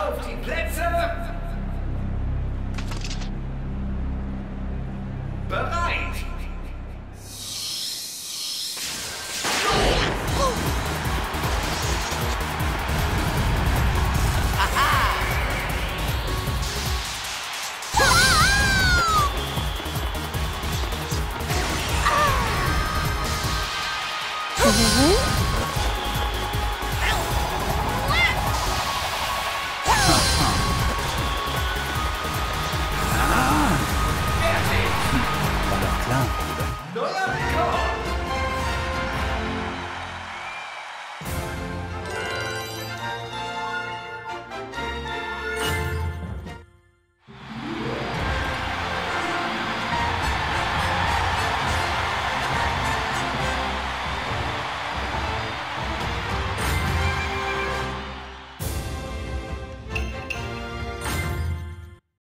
Auf die Plätze! Bereit! Mm-hmm. ¡No la veo!